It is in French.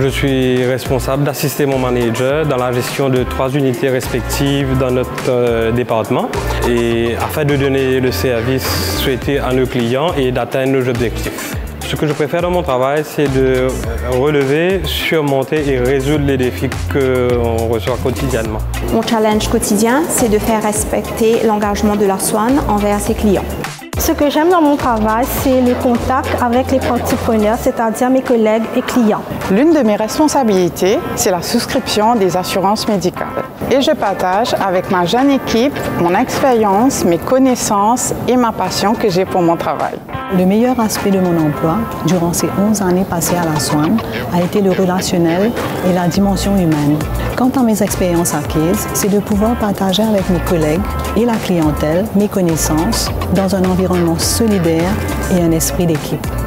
Je suis responsable d'assister mon manager dans la gestion de trois unités respectives dans notre euh, département. Et afin de donner le service souhaité à nos clients et d'atteindre nos objectifs. Ce que je préfère dans mon travail, c'est de relever, surmonter et résoudre les défis qu'on reçoit quotidiennement. Mon challenge quotidien, c'est de faire respecter l'engagement de la Swan envers ses clients. Ce que j'aime dans mon travail, c'est les contacts avec les parties c'est-à-dire mes collègues et clients. L'une de mes responsabilités, c'est la souscription des assurances médicales. Et je partage avec ma jeune équipe mon expérience, mes connaissances et ma passion que j'ai pour mon travail. Le meilleur aspect de mon emploi durant ces 11 années passées à la Swan a été le relationnel et la dimension humaine. Quant à mes expériences acquises, c'est de pouvoir partager avec mes collègues et la clientèle mes connaissances dans un environnement solidaire et un esprit d'équipe.